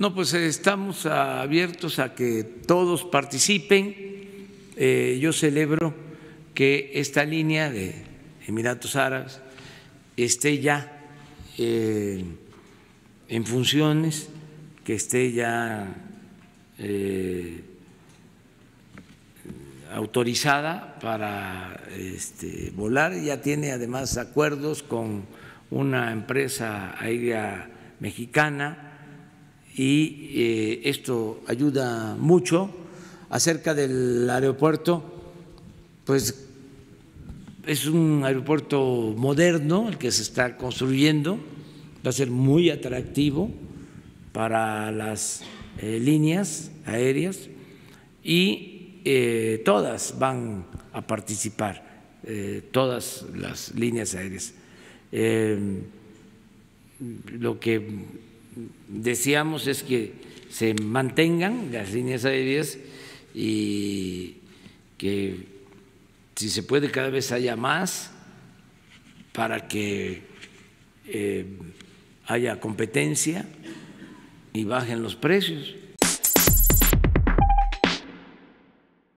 No, pues estamos abiertos a que todos participen. Eh, yo celebro que esta línea de Emiratos Árabes esté ya eh, en funciones, que esté ya eh, autorizada para este, volar. Ya tiene además acuerdos con una empresa aérea mexicana y eh, esto ayuda mucho. Acerca del aeropuerto, pues es un aeropuerto moderno el que se está construyendo, va a ser muy atractivo para las eh, líneas aéreas y eh, todas van a participar, todas las líneas aéreas. lo que decíamos es que se mantengan las líneas aéreas y que si se puede cada vez haya más para que eh, haya competencia y bajen los precios.